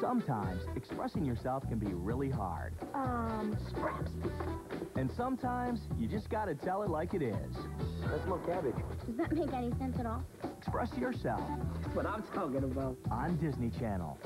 Sometimes expressing yourself can be really hard. Um, scraps. And sometimes you just gotta tell it like it is. That's more cabbage. Does that make any sense at all? Express yourself That's what I'm talking about. on Disney Channel.